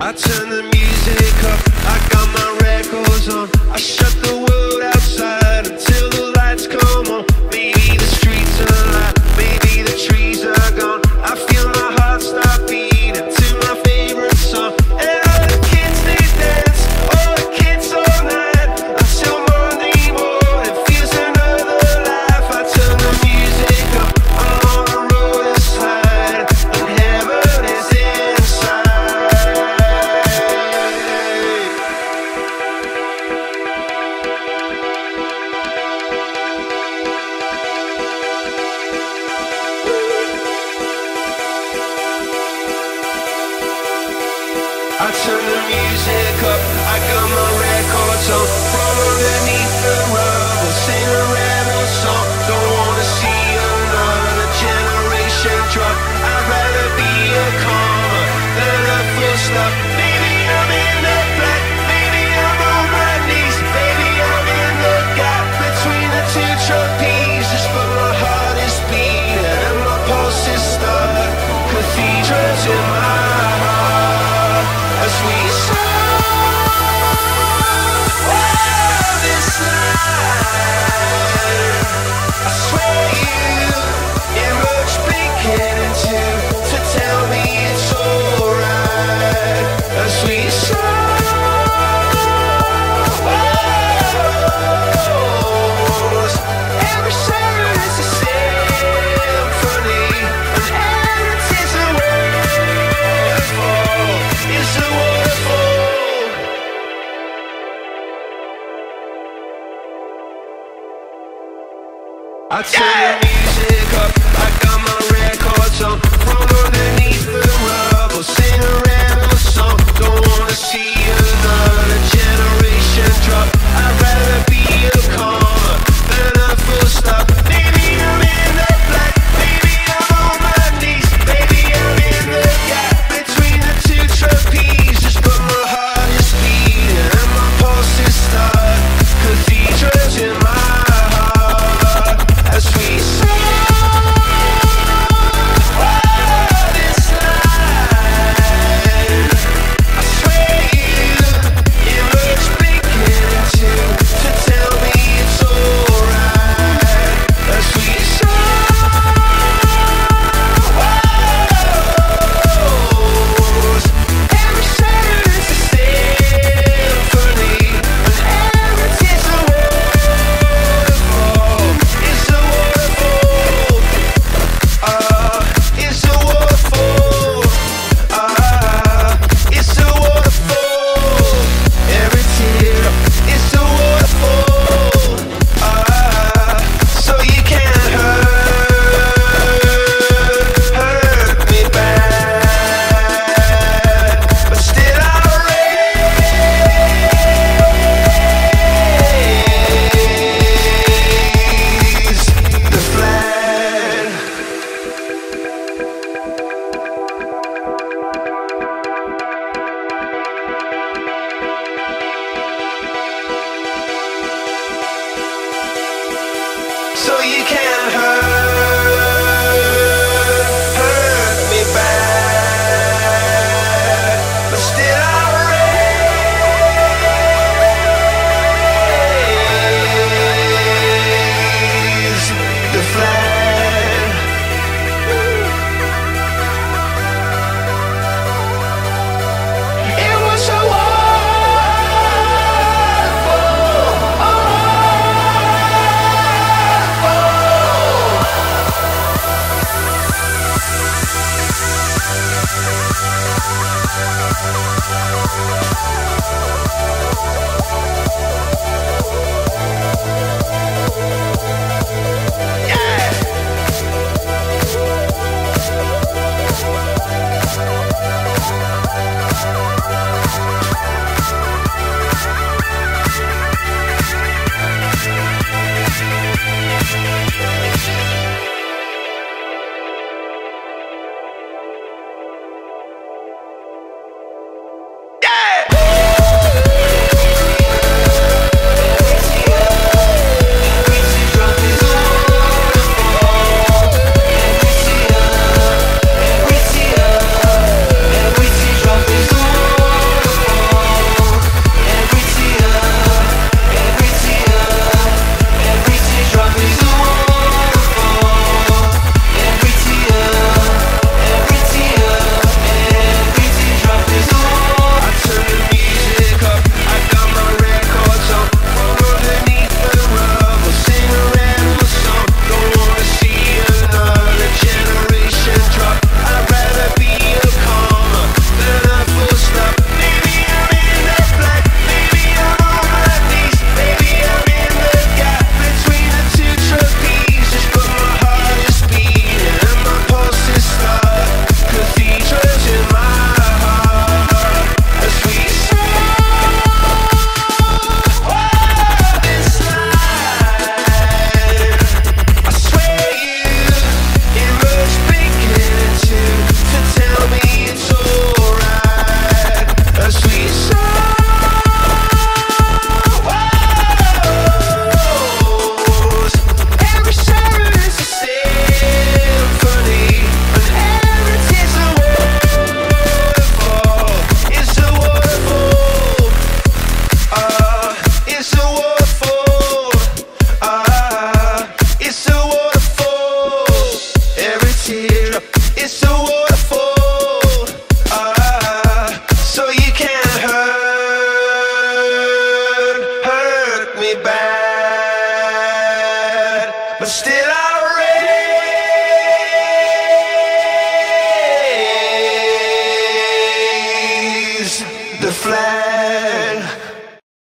I turn the music up, I got my records on, I shut the I got my records on. I turn the music up, I got my records on underneath the rubble, random song Don't wanna see so you can't hurt. still I